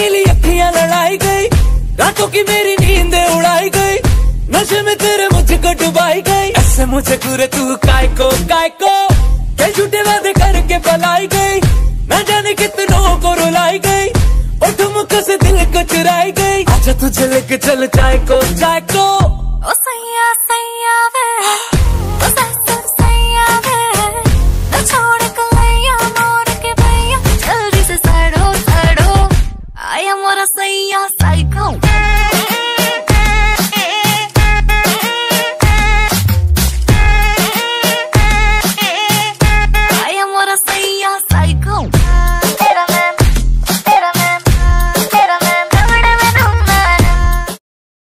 नीली अखियाँ लड़ाई गई। रातों की मेरी नींद उड़ाई गई। नशे में तेरे मुझको डुबाई गई। ऐसे मुझे घूरे तू काय को काय को कई झूठे वादे करके पलाई गई। मैं जाने कितनों को रुलाई गई। और तुम से दिल को चुराई गई। अच्छा तुझे लेके चल चाय को चाय को ओ सैया Hasta